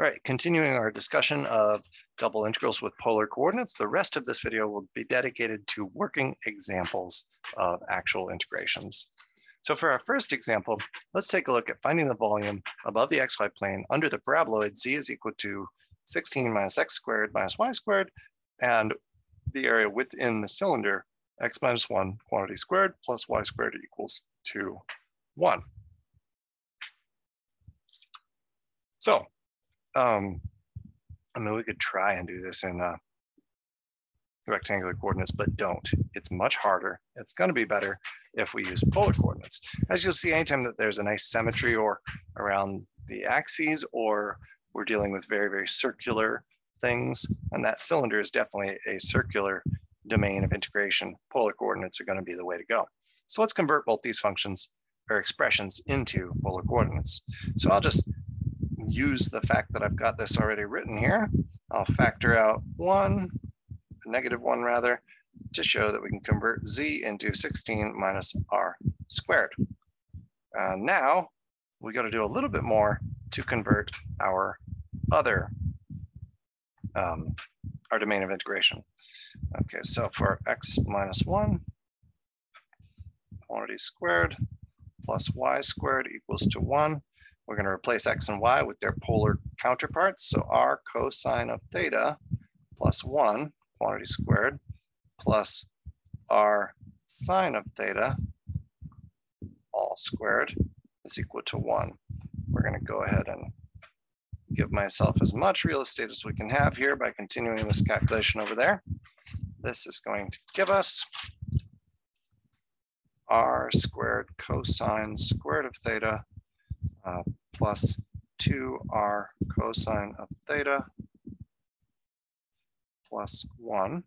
All right, continuing our discussion of double integrals with polar coordinates, the rest of this video will be dedicated to working examples of actual integrations. So for our first example, let's take a look at finding the volume above the xy plane under the paraboloid z is equal to 16 minus x squared minus y squared, and the area within the cylinder, x minus 1 quantity squared plus y squared equals to 1. So um, I mean, we could try and do this in uh, rectangular coordinates, but don't. It's much harder. It's going to be better if we use polar coordinates. As you'll see, anytime that there's a nice symmetry or around the axes, or we're dealing with very, very circular things, and that cylinder is definitely a circular domain of integration, polar coordinates are going to be the way to go. So let's convert both these functions or expressions into polar coordinates. So I'll just use the fact that I've got this already written here. I'll factor out one, negative one rather, to show that we can convert z into 16 minus r squared. Uh, now we got to do a little bit more to convert our other, um, our domain of integration. Okay, so for x minus one, quantity squared plus y squared equals to one, we're going to replace x and y with their polar counterparts. So r cosine of theta plus 1 quantity squared plus r sine of theta all squared is equal to 1. We're going to go ahead and give myself as much real estate as we can have here by continuing this calculation over there. This is going to give us r squared cosine squared of theta uh, plus 2r cosine of theta plus 1.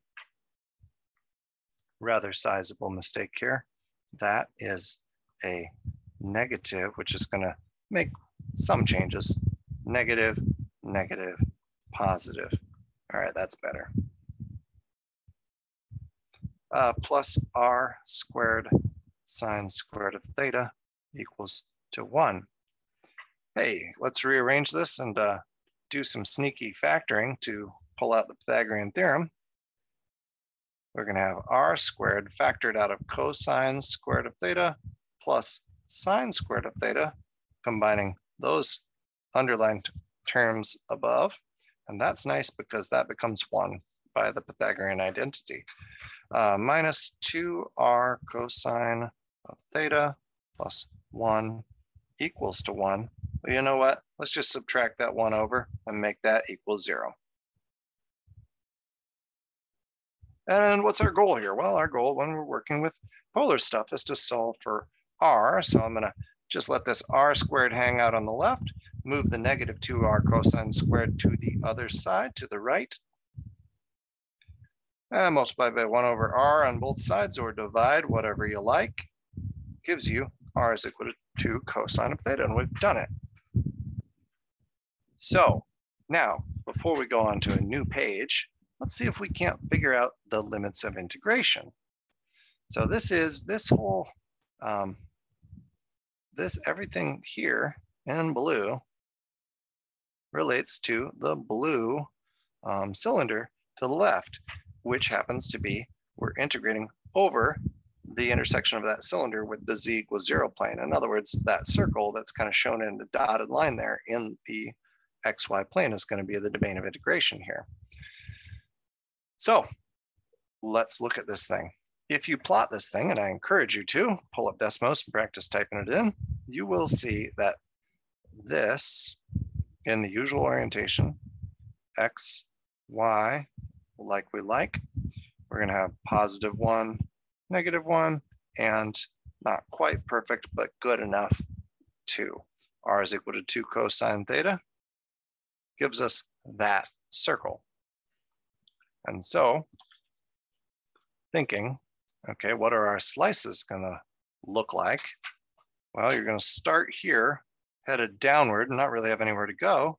Rather sizable mistake here. That is a negative, which is going to make some changes. Negative, negative, positive. All right, that's better. Uh, plus r squared sine squared of theta equals to 1 hey, let's rearrange this and uh, do some sneaky factoring to pull out the Pythagorean theorem. We're going to have r squared factored out of cosine squared of theta plus sine squared of theta, combining those underlined terms above. And that's nice because that becomes one by the Pythagorean identity. Uh, minus 2r cosine of theta plus 1 equals to 1 well, you know what? Let's just subtract that one over and make that equal zero. And what's our goal here? Well, our goal when we're working with polar stuff is to solve for r. So I'm gonna just let this r squared hang out on the left, move the negative 2r cosine squared to the other side, to the right. And multiply by 1 over r on both sides, or divide whatever you like. Gives you r is equal to 2 cosine of theta, and we've done it. So now, before we go on to a new page, let's see if we can't figure out the limits of integration. So this is this whole, um, this everything here in blue relates to the blue um, cylinder to the left, which happens to be, we're integrating over the intersection of that cylinder with the z equals zero plane. In other words, that circle that's kind of shown in the dotted line there in the xy plane is going to be the domain of integration here. So let's look at this thing. If you plot this thing, and I encourage you to pull up Desmos and practice typing it in, you will see that this in the usual orientation, x, y, like we like, we're going to have positive one, negative one, and not quite perfect, but good enough, two. r is equal to two cosine theta gives us that circle. And so thinking, okay, what are our slices gonna look like? Well, you're gonna start here, headed downward and not really have anywhere to go.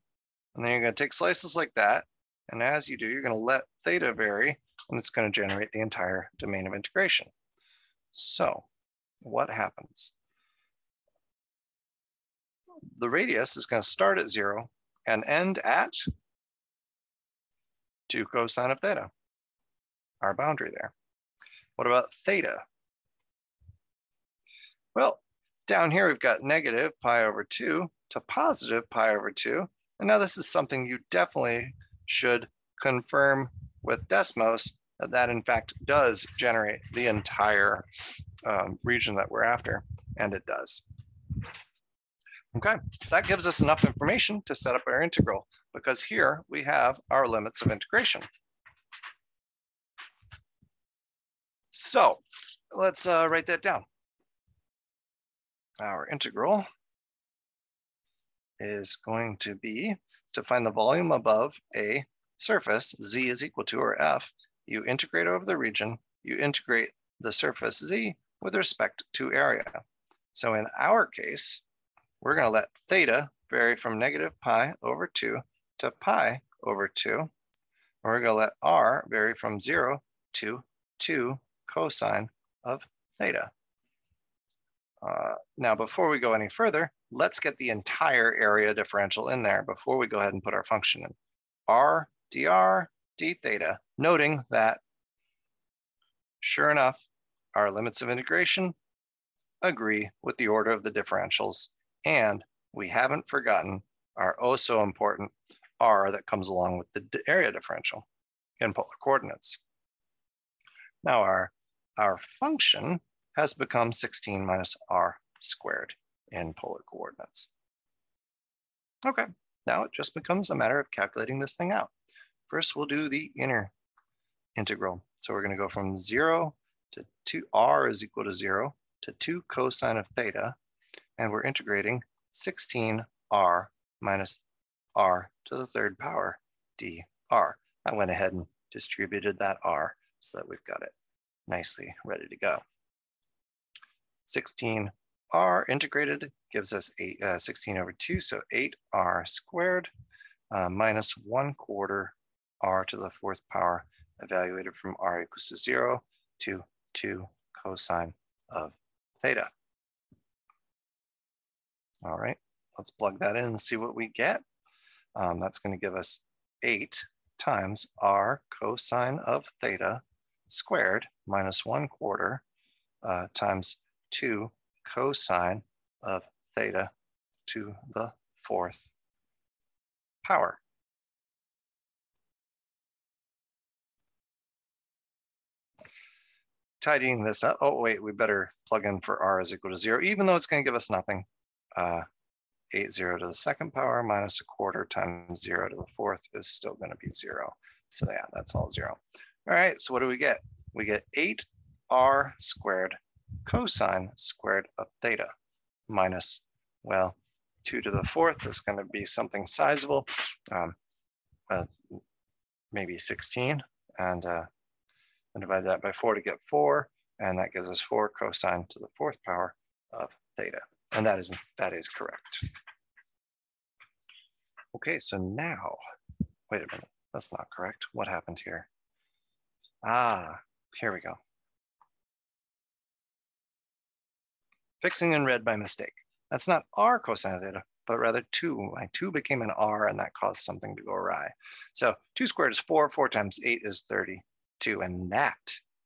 And then you're gonna take slices like that. And as you do, you're gonna let theta vary and it's gonna generate the entire domain of integration. So what happens? The radius is gonna start at zero and end at 2 cosine of theta, our boundary there. What about theta? Well, down here we've got negative pi over 2 to positive pi over 2. And now this is something you definitely should confirm with Desmos that that in fact does generate the entire um, region that we're after, and it does. Okay, that gives us enough information to set up our integral because here we have our limits of integration. So let's uh, write that down. Our integral is going to be to find the volume above a surface, z is equal to, or f, you integrate over the region, you integrate the surface z with respect to area. So in our case, we're going to let theta vary from negative pi over 2 to pi over 2. And We're to let r vary from 0 to 2 cosine of theta. Uh, now, before we go any further, let's get the entire area differential in there before we go ahead and put our function in. r dr d theta, noting that, sure enough, our limits of integration agree with the order of the differentials and we haven't forgotten our oh so important r that comes along with the area differential in polar coordinates. Now our, our function has become 16 minus r squared in polar coordinates. Okay, now it just becomes a matter of calculating this thing out. First, we'll do the inner integral. So we're going to go from 0 to 2, r is equal to 0 to 2 cosine of theta and we're integrating 16r minus r to the third power dr. I went ahead and distributed that r so that we've got it nicely ready to go. 16r integrated gives us eight, uh, 16 over 2, so 8r squared uh, minus 1 quarter r to the fourth power evaluated from r equals to 0 to 2 cosine of theta. All right, let's plug that in and see what we get. Um, that's going to give us 8 times r cosine of theta squared minus 1 quarter uh, times 2 cosine of theta to the fourth power. Tidying this up. Oh, wait, we better plug in for r is equal to 0, even though it's going to give us nothing uh, 8 0 to the second power minus a quarter times 0 to the fourth is still going to be 0. So yeah, that's all 0. All right, so what do we get? We get 8r squared cosine squared of theta minus, well, 2 to the fourth is going to be something sizable, um, uh, maybe 16, and, uh, and divide that by 4 to get 4, and that gives us 4 cosine to the fourth power of theta. And that is, that is correct. Okay, so now, wait a minute, that's not correct. What happened here? Ah, here we go. Fixing in red by mistake. That's not r cosine of theta, but rather 2. My 2 became an r, and that caused something to go awry. So 2 squared is 4, 4 times 8 is 32, and that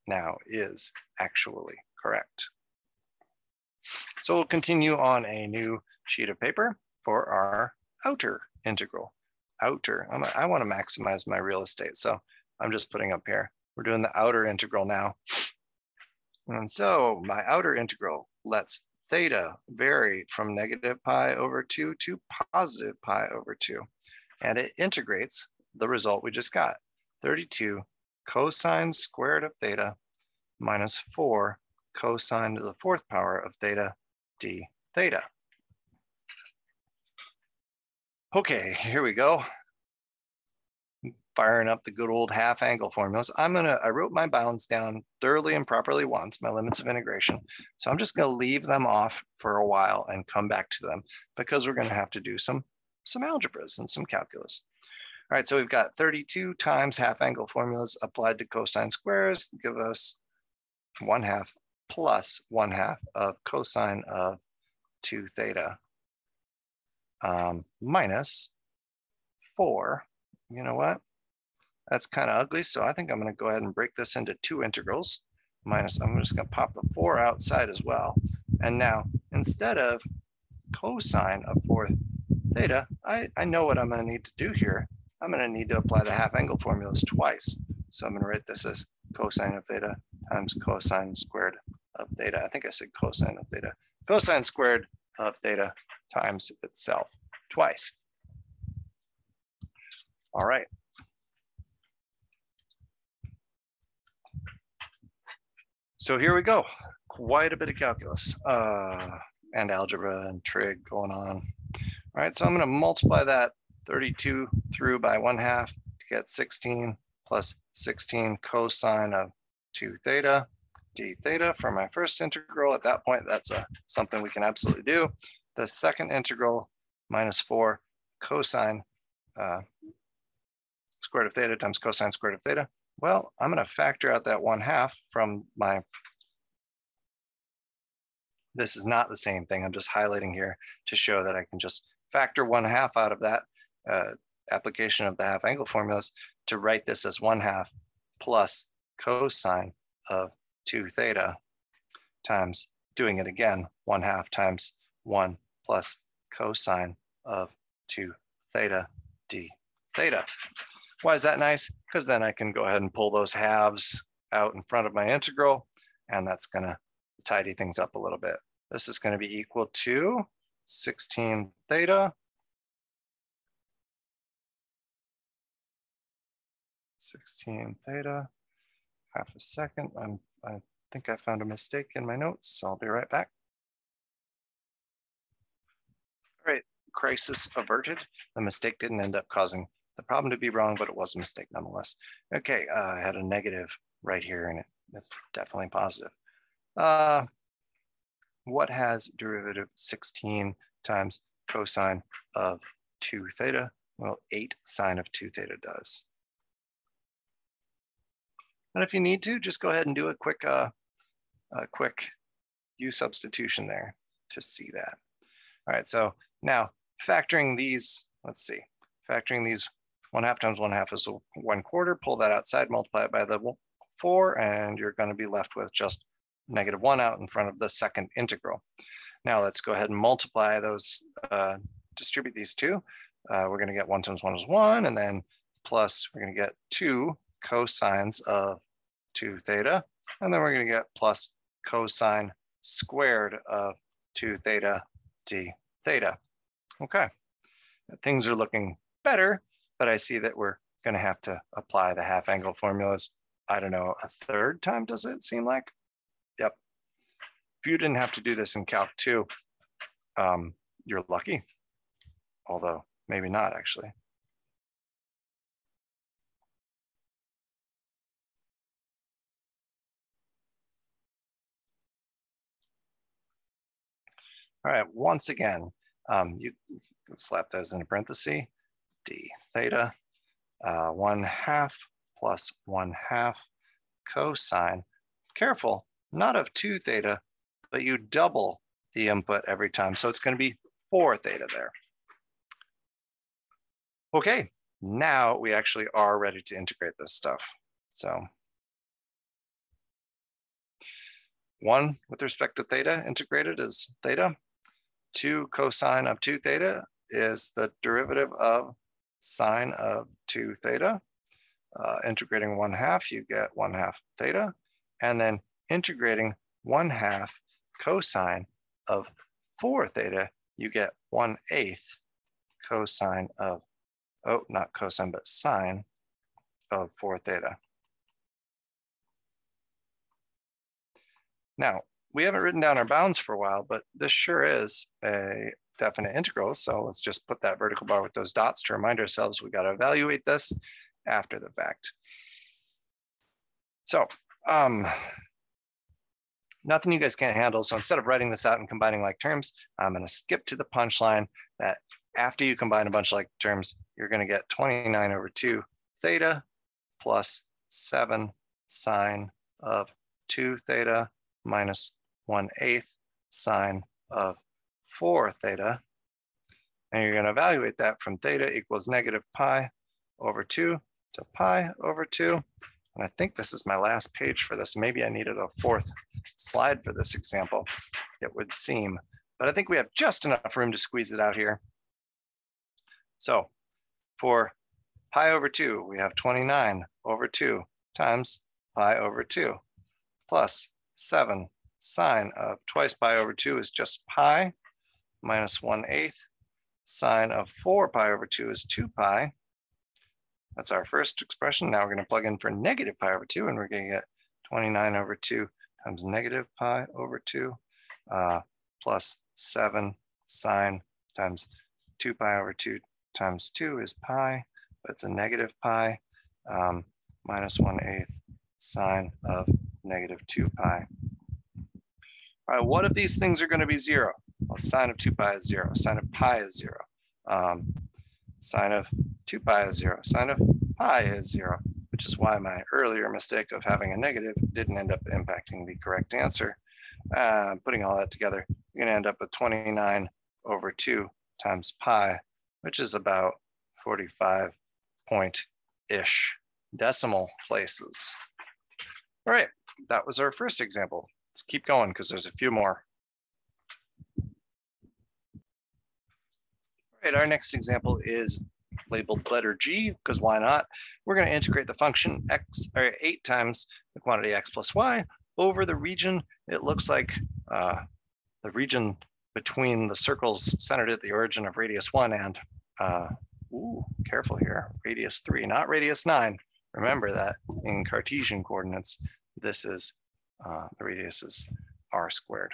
now is actually correct. So we'll continue on a new sheet of paper for our outer integral. Outer, I'm, i want to maximize my real estate. So I'm just putting up here. We're doing the outer integral now. And so my outer integral lets theta vary from negative pi over 2 to positive pi over 2. And it integrates the result we just got, 32 cosine squared of theta minus 4 cosine to the fourth power of theta d theta. Okay, here we go. Firing up the good old half angle formulas. I'm gonna, I wrote my bounds down thoroughly and properly once, my limits of integration. So I'm just gonna leave them off for a while and come back to them because we're gonna have to do some, some algebras and some calculus. All right, so we've got 32 times half angle formulas applied to cosine squares give us one half plus one half of cosine of two theta um, minus four. You know what? That's kind of ugly. So I think I'm going to go ahead and break this into two integrals minus, I'm just going to pop the four outside as well. And now instead of cosine of four theta, I, I know what I'm going to need to do here. I'm going to need to apply the half angle formulas twice. So I'm going to write this as cosine of theta times cosine squared of theta. I think I said cosine of theta. Cosine squared of theta times itself twice. All right. So here we go. Quite a bit of calculus uh, and algebra and trig going on. All right, so I'm going to multiply that 32 through by 1 half to get 16 plus 16 cosine of 2 theta d theta for my first integral. At that point, that's a, something we can absolutely do. The second integral minus 4 cosine uh, squared of theta times cosine squared of theta. Well, I'm going to factor out that 1 half from my this is not the same thing. I'm just highlighting here to show that I can just factor one half out of that uh, application of the half angle formulas to write this as one half plus cosine of two theta times doing it again, one half times one plus cosine of two theta d theta. Why is that nice? Because then I can go ahead and pull those halves out in front of my integral, and that's gonna tidy things up a little bit. This is gonna be equal to 16 theta 16 theta, half a second. I'm, I think I found a mistake in my notes, so I'll be right back. All right, crisis averted. The mistake didn't end up causing the problem to be wrong, but it was a mistake nonetheless. Okay, uh, I had a negative right here and it. It's definitely positive. Uh, what has derivative 16 times cosine of 2 theta? Well, 8 sine of 2 theta does. And if you need to, just go ahead and do a quick, uh, a quick u substitution there to see that. All right, so now factoring these, let's see, factoring these one half times one half is one quarter, pull that outside, multiply it by the four, and you're gonna be left with just negative one out in front of the second integral. Now let's go ahead and multiply those, uh, distribute these two. Uh, we're gonna get one times one is one, and then plus we're gonna get two cosines of 2 theta, and then we're going to get plus cosine squared of 2 theta d theta. Okay, things are looking better, but I see that we're going to have to apply the half angle formulas. I don't know, a third time, does it seem like? Yep. If you didn't have to do this in Calc 2, um, you're lucky, although maybe not actually. All right, once again, um, you slap those in a parenthesis, d theta, uh, one half plus one half cosine. Careful, not of two theta, but you double the input every time. So it's gonna be four theta there. Okay, now we actually are ready to integrate this stuff. So one with respect to theta integrated is theta. 2 cosine of 2 theta is the derivative of sine of 2 theta. Uh, integrating 1 half, you get 1 half theta. And then integrating 1 half cosine of 4 theta, you get 1 eighth cosine of, oh, not cosine, but sine of 4 theta. Now, we haven't written down our bounds for a while, but this sure is a definite integral. So let's just put that vertical bar with those dots to remind ourselves we got to evaluate this after the fact. So um, nothing you guys can't handle. So instead of writing this out and combining like terms, I'm going to skip to the punchline that after you combine a bunch of like terms, you're going to get 29 over 2 theta plus 7 sine of 2 theta minus 1 eighth sine of 4 theta. And you're gonna evaluate that from theta equals negative pi over two to pi over two. And I think this is my last page for this. Maybe I needed a fourth slide for this example, it would seem. But I think we have just enough room to squeeze it out here. So for pi over 2, we have 29 over 2 times pi over 2 plus 7 sine of twice pi over 2 is just pi minus 1 eighth. Sine of 4 pi over 2 is 2 pi. That's our first expression. Now we're going to plug in for negative pi over 2, and we're going to get 29 over 2 times negative pi over 2 uh, plus 7 sine times 2 pi over 2 times 2 is pi, but it's a negative pi um, minus 1 eighth sine of negative 2 pi. All right, what if these things are going to be 0? Well, sine of 2 pi is 0. Sine of pi is 0. Um, sine of 2 pi is 0. Sine of pi is 0, which is why my earlier mistake of having a negative didn't end up impacting the correct answer. Uh, putting all that together, you're going to end up with 29 over 2 times pi, which is about 45 point-ish decimal places. All right, that was our first example. Let's keep going because there's a few more. All right, our next example is labeled letter G, because why not? We're going to integrate the function x or 8 times the quantity x plus y over the region. It looks like uh, the region between the circles centered at the origin of radius 1 and, uh, ooh, careful here, radius 3, not radius 9. Remember that in Cartesian coordinates, this is, uh, the radius is r squared.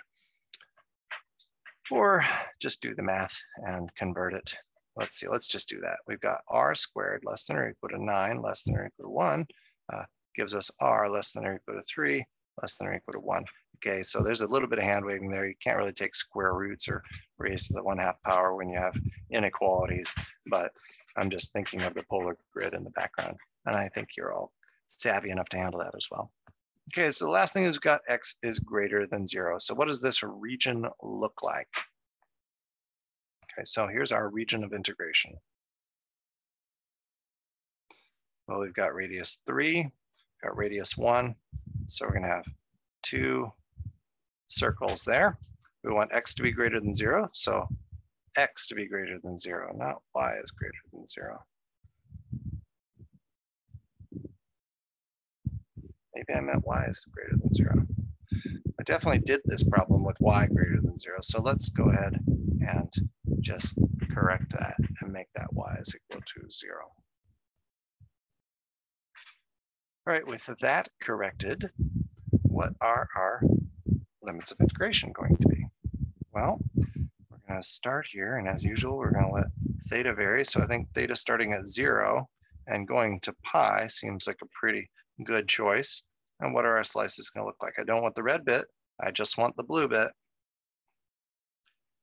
Or just do the math and convert it. Let's see, let's just do that. We've got r squared less than or equal to 9, less than or equal to 1, uh, gives us r less than or equal to 3, less than or equal to 1. Okay, so there's a little bit of hand waving there. You can't really take square roots or raise to the 1 half power when you have inequalities, but I'm just thinking of the polar grid in the background. And I think you're all savvy enough to handle that as well. Okay, so the last thing is we've got x is greater than zero. So what does this region look like? Okay, so here's our region of integration. Well, we've got radius three, got radius one. So we're gonna have two circles there. We want x to be greater than zero. So x to be greater than zero, not y is greater than zero. Maybe I meant y is greater than zero. I definitely did this problem with y greater than zero. So let's go ahead and just correct that and make that y is equal to zero. All right, with that corrected, what are our limits of integration going to be? Well, we're going to start here, and as usual, we're going to let theta vary. So I think theta starting at zero and going to pi seems like a pretty good choice. And what are our slices going to look like? I don't want the red bit. I just want the blue bit.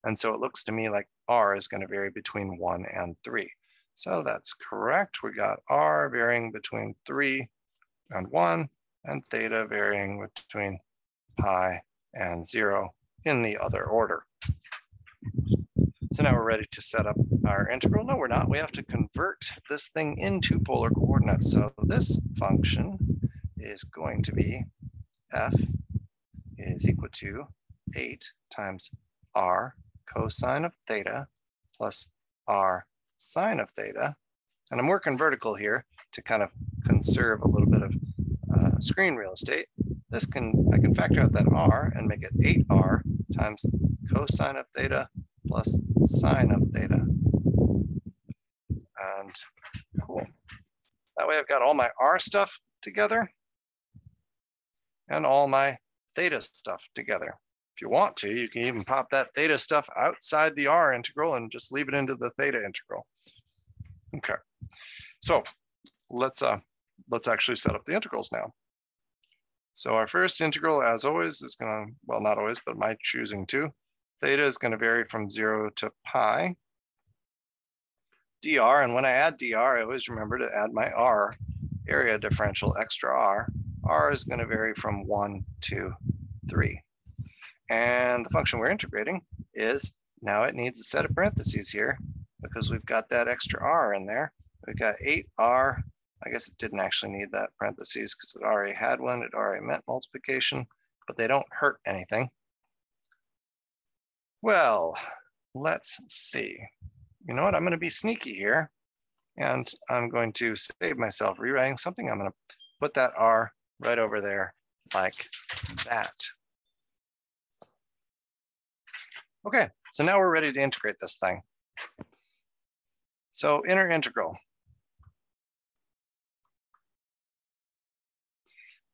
And so it looks to me like R is going to vary between 1 and 3. So that's correct. We got R varying between 3 and 1, and theta varying between pi and 0 in the other order. So now we're ready to set up our integral. No, we're not. We have to convert this thing into polar coordinates. So this function is going to be f is equal to 8 times r cosine of theta plus r sine of theta. And I'm working vertical here to kind of conserve a little bit of uh, screen real estate. This can, I can factor out that r and make it 8r times cosine of theta plus sine of theta. And cool. That way I've got all my r stuff together and all my theta stuff together. If you want to, you can even pop that theta stuff outside the R integral and just leave it into the theta integral. Okay, so let's uh, let's actually set up the integrals now. So our first integral, as always, is gonna, well, not always, but my choosing to. Theta is gonna vary from zero to pi. dr, and when I add dr, I always remember to add my r, area differential extra r, r is going to vary from 1 to 3. And the function we're integrating is now it needs a set of parentheses here because we've got that extra r in there. We've got 8r. I guess it didn't actually need that parentheses because it already had one. It already meant multiplication, but they don't hurt anything. Well, let's see. You know what? I'm going to be sneaky here. And I'm going to save myself rewriting something. I'm going to put that R right over there like that. Okay, so now we're ready to integrate this thing. So inner integral.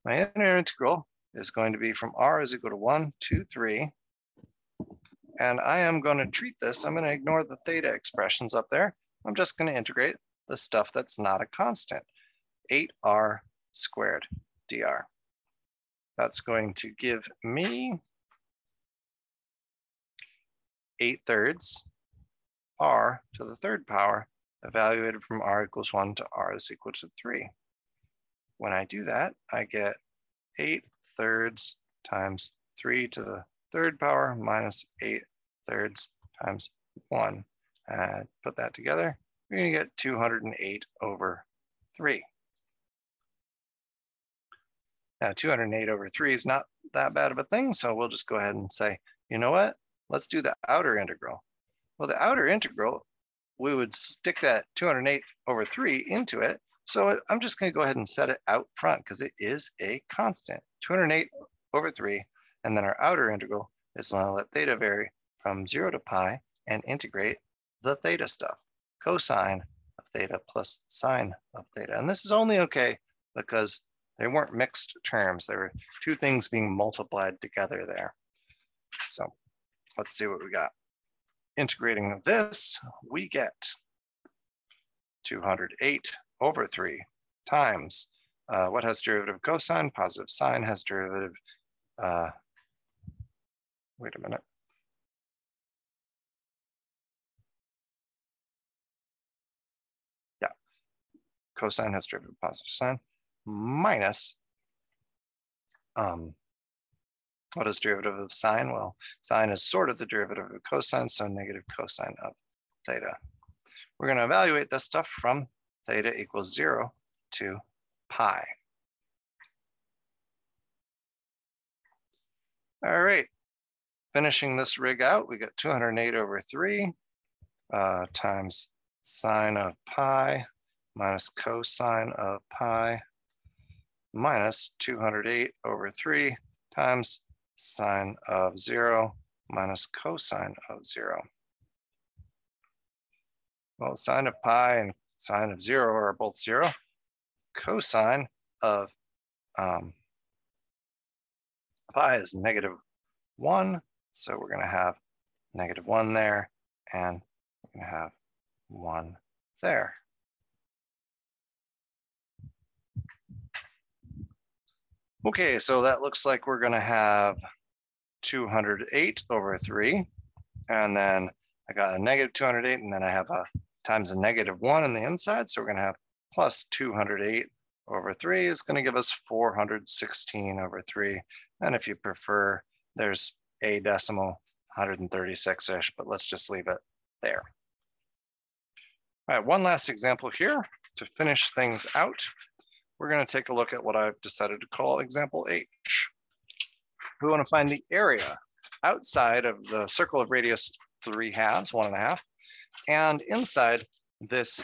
My inner integral is going to be from r is equal to 1, 2, 3. And I am going to treat this, I'm going to ignore the theta expressions up there. I'm just going to integrate the stuff that's not a constant, 8r squared dr. That's going to give me 8 thirds r to the third power evaluated from r equals 1 to r is equal to 3. When I do that, I get 8 thirds times 3 to the third power minus 8 thirds times 1. And put that together, you're going to get 208 over 3. Uh, now 208 over 3 is not that bad of a thing, so we'll just go ahead and say, you know what? Let's do the outer integral. Well, the outer integral, we would stick that 208 over 3 into it. So I'm just going to go ahead and set it out front because it is a constant. 208 over 3, and then our outer integral is to let theta vary from 0 to pi and integrate the theta stuff cosine of theta plus sine of theta. And this is only okay because they weren't mixed terms. There were two things being multiplied together there. So let's see what we got. Integrating this, we get 208 over 3 times uh, what has derivative cosine? Positive sine has derivative, uh, wait a minute. Yeah, cosine has derivative positive sine, minus, um, what is derivative of sine? Well, sine is sort of the derivative of cosine, so negative cosine of theta. We're going to evaluate this stuff from theta equals zero to pi. All right, finishing this rig out, we got 208 over 3 uh, times sine of pi minus cosine of pi minus 208 over 3 times sine of 0 minus cosine of 0. Well, sine of pi and sine of 0 are both 0. Cosine of um, pi is negative 1, so we're going to have negative 1 there, and we're going to have 1 there. Okay, so that looks like we're gonna have 208 over three. And then I got a negative 208 and then I have a times a negative one on the inside. So we're gonna have plus 208 over three is gonna give us 416 over three. And if you prefer, there's a decimal 136-ish, but let's just leave it there. All right, one last example here to finish things out we're going to take a look at what I've decided to call example H. We want to find the area outside of the circle of radius three halves, one and a half, and inside this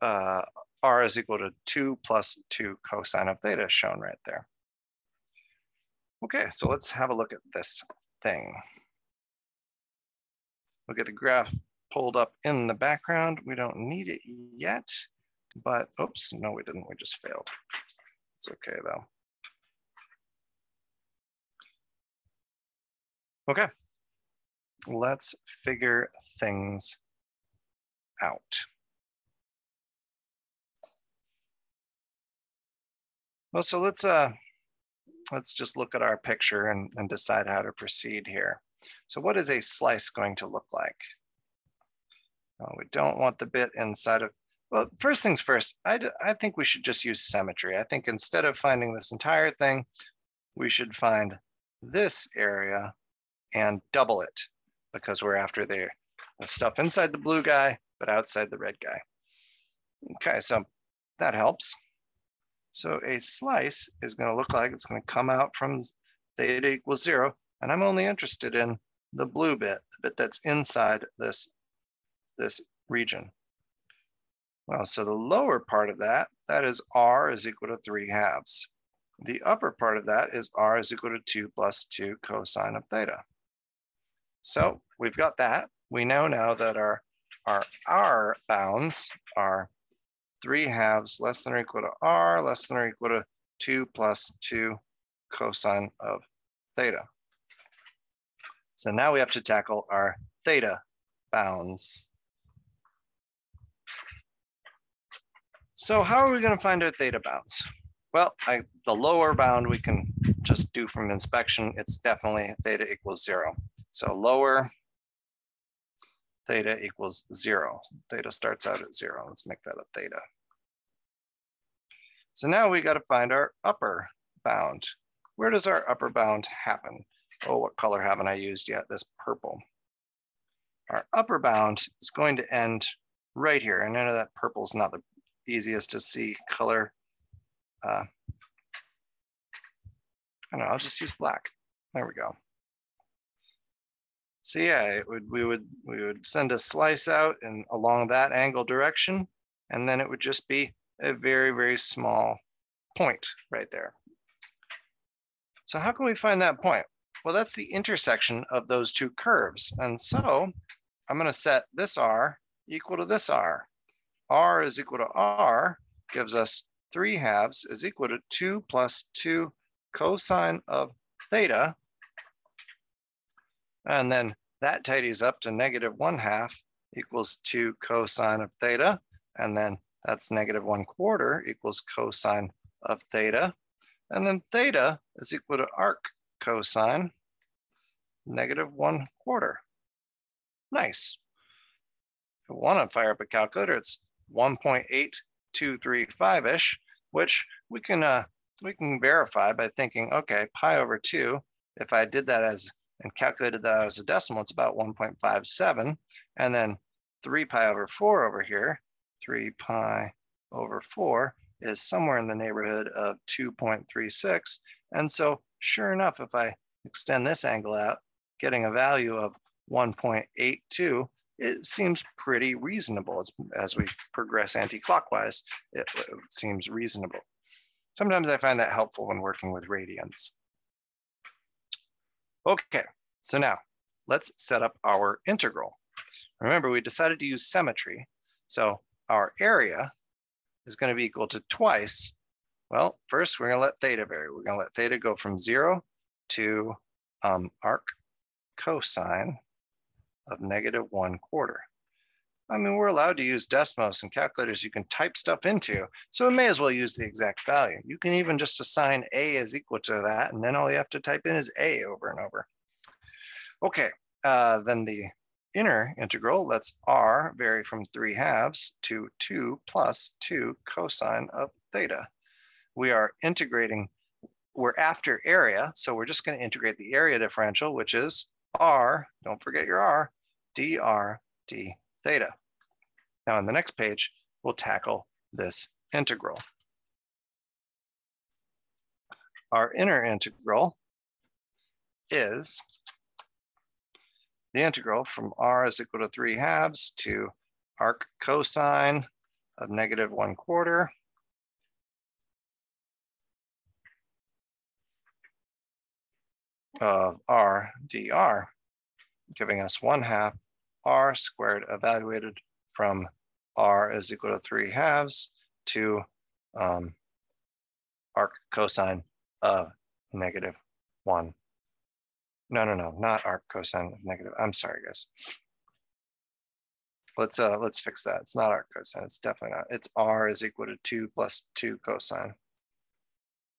uh, r is equal to 2 plus 2 cosine of theta shown right there. Okay, so let's have a look at this thing. We'll get the graph pulled up in the background. We don't need it yet. But, oops, no, we didn't. We just failed. It's okay though. Okay, let's figure things out. Well, so let's uh, let's just look at our picture and, and decide how to proceed here. So what is a slice going to look like? Well, we don't want the bit inside of well, first things first, I, I think we should just use symmetry. I think instead of finding this entire thing, we should find this area and double it because we're after the, the stuff inside the blue guy, but outside the red guy. Okay, so that helps. So a slice is gonna look like it's gonna come out from theta equals zero, and I'm only interested in the blue bit, the bit that's inside this, this region. Well, so the lower part of that, that is r is equal to 3 halves. The upper part of that is r is equal to 2 plus 2 cosine of theta. So we've got that. We know now that our, our r bounds are 3 halves less than or equal to r less than or equal to 2 plus 2 cosine of theta. So now we have to tackle our theta bounds. So how are we going to find our theta bounds? Well, I, the lower bound we can just do from inspection. It's definitely theta equals zero. So lower theta equals zero. Theta starts out at zero. Let's make that a theta. So now we got to find our upper bound. Where does our upper bound happen? Oh, what color haven't I used yet? This purple. Our upper bound is going to end right here. And I know that purple is not the easiest to see color. Uh, I don't know, I'll just use black. There we go. So yeah, it would, we would we would send a slice out and along that angle direction, and then it would just be a very, very small point right there. So how can we find that point? Well, that's the intersection of those two curves. And so I'm gonna set this R equal to this R. R is equal to R gives us three halves is equal to two plus two cosine of theta. And then that tidies up to negative one half equals two cosine of theta. And then that's negative one quarter equals cosine of theta. And then theta is equal to arc cosine negative one quarter. Nice. If you want to fire up a calculator, it's 1.8235-ish, which we can uh, we can verify by thinking, okay, pi over two, if I did that as and calculated that as a decimal, it's about 1.57. And then three pi over four over here, three pi over four is somewhere in the neighborhood of 2.36. And so sure enough, if I extend this angle out, getting a value of 1.82, it seems pretty reasonable. As, as we progress anti-clockwise, it, it seems reasonable. Sometimes I find that helpful when working with radians. Okay, so now let's set up our integral. Remember, we decided to use symmetry. So our area is going to be equal to twice. Well, first we're going to let theta vary. We're going to let theta go from zero to um, arc cosine of negative one quarter. I mean, we're allowed to use Desmos and calculators you can type stuff into, so we may as well use the exact value. You can even just assign A as equal to that, and then all you have to type in is A over and over. Okay, uh, then the inner integral lets r vary from 3 halves to 2 plus 2 cosine of theta. We are integrating, we're after area, so we're just going to integrate the area differential, which is r, don't forget your r, dr d theta. Now on the next page, we'll tackle this integral. Our inner integral is the integral from r is equal to 3 halves to arc cosine of negative 1 quarter of r dr, giving us 1 half r squared evaluated from r is equal to 3 halves to um, arc cosine of negative 1 no, no, no, not arc cosine of negative. I'm sorry, guys. Let's uh let's fix that. It's not arc cosine. It's definitely not. It's r is equal to two plus two cosine.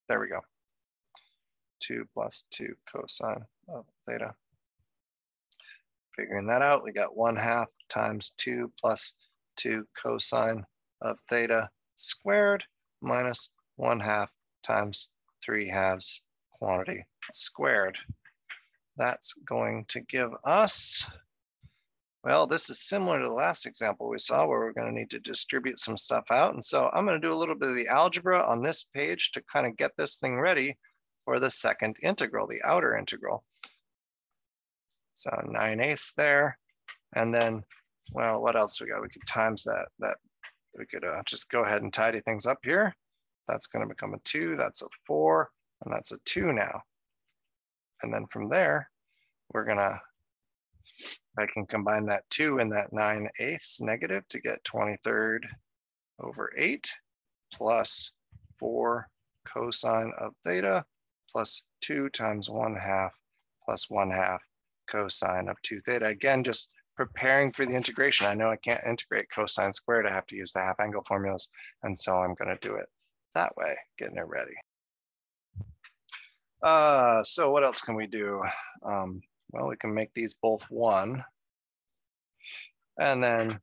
There we go. Two plus two cosine of theta. Figuring that out, we got one half times two plus two cosine of theta squared minus one half times three halves quantity squared. That's going to give us Well, this is similar to the last example we saw where we're going to need to distribute some stuff out. And so I'm going to do a little bit of the algebra on this page to kind of get this thing ready for the second integral, the outer integral. So 9 eighths there. And then, well, what else we got? We could times that. That We could uh, just go ahead and tidy things up here. That's going to become a 2. That's a 4. And that's a 2 now. And then from there, we're going to I can combine that two and that nine eighths negative to get 23rd over eight plus four cosine of theta plus two times one half plus one half cosine of two theta. Again, just preparing for the integration. I know I can't integrate cosine squared. I have to use the half angle formulas. And so I'm gonna do it that way, getting it ready. Uh, so what else can we do? Um, well, we can make these both one. And then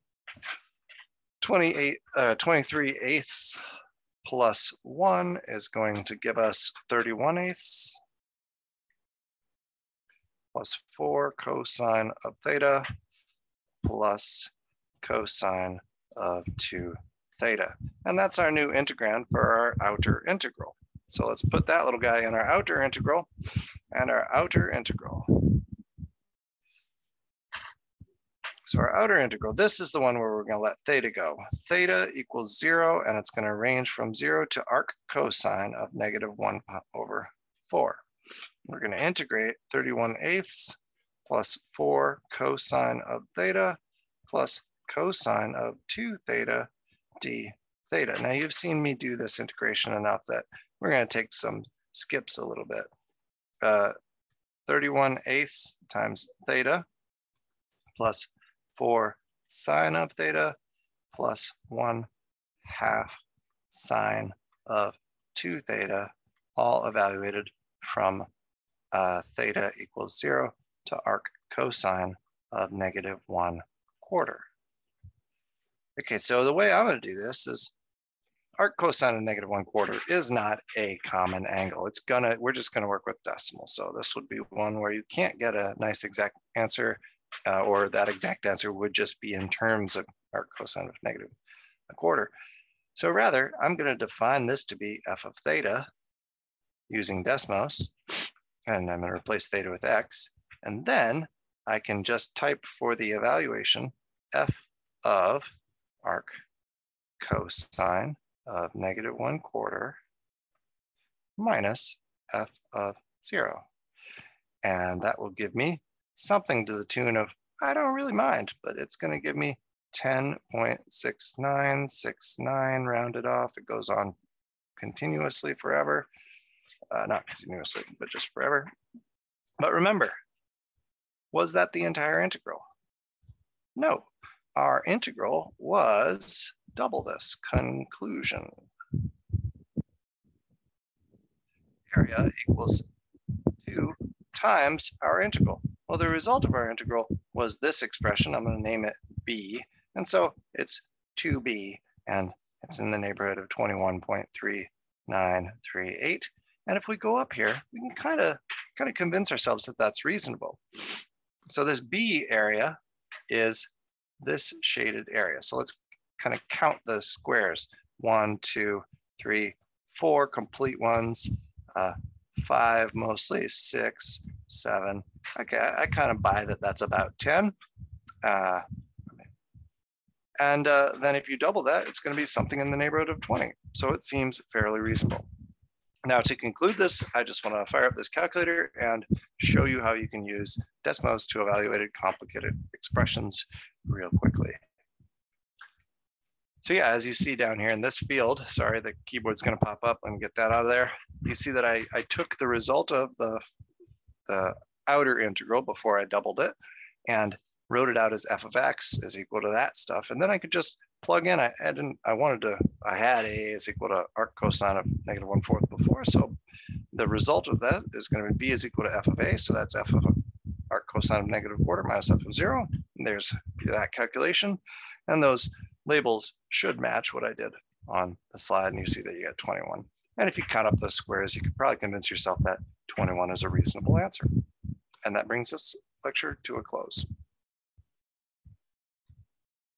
28, uh, 23 eighths plus one is going to give us 31 eighths plus four cosine of theta plus cosine of two theta. And that's our new integrand for our outer integral. So let's put that little guy in our outer integral and our outer integral So our outer integral, this is the one where we're going to let theta go. Theta equals zero, and it's going to range from zero to arc cosine of negative one over four. We're going to integrate 31 eighths plus four cosine of theta plus cosine of two theta d theta. Now you've seen me do this integration enough that we're going to take some skips a little bit. Uh, 31 eighths times theta plus 4 sine of theta plus 1 half sine of 2 theta, all evaluated from uh, theta equals 0 to arc cosine of negative 1 quarter. Okay, so the way I'm going to do this is arc cosine of negative 1 quarter is not a common angle. It's gonna, we're just going to work with decimals. So this would be one where you can't get a nice exact answer uh, or that exact answer would just be in terms of arc cosine of negative a quarter. So rather, I'm going to define this to be f of theta using Desmos, and I'm going to replace theta with x. And then I can just type for the evaluation f of arc cosine of negative one quarter minus f of zero. And that will give me something to the tune of, I don't really mind, but it's going to give me 10.6969 rounded off. It goes on continuously forever. Uh, not continuously, but just forever. But remember, was that the entire integral? No, our integral was double this, conclusion. Area equals times our integral. Well, the result of our integral was this expression. I'm going to name it b. And so it's 2b, and it's in the neighborhood of 21.3938. And if we go up here, we can kind of kind of convince ourselves that that's reasonable. So this B area is this shaded area. So let's kind of count the squares. One, two, three, four complete ones, uh, five mostly, six, seven. Okay, I, I kind of buy that that's about 10. Uh, and uh, then if you double that, it's going to be something in the neighborhood of 20. So it seems fairly reasonable. Now to conclude this, I just want to fire up this calculator and show you how you can use Desmos to evaluate complicated expressions real quickly. So yeah, as you see down here in this field, sorry, the keyboard's gonna pop up. Let me get that out of there. You see that I, I took the result of the, the outer integral before I doubled it and wrote it out as f of x is equal to that stuff. And then I could just plug in, I, I didn't, I wanted to, I had a is equal to arc cosine of negative one fourth before. So the result of that is gonna be b is equal to f of a. So that's f of arc cosine of negative quarter minus f of zero. And there's that calculation. And those labels should match what I did on the slide. And you see that you get 21. And if you count up those squares, you could probably convince yourself that 21 is a reasonable answer. And that brings this lecture to a close.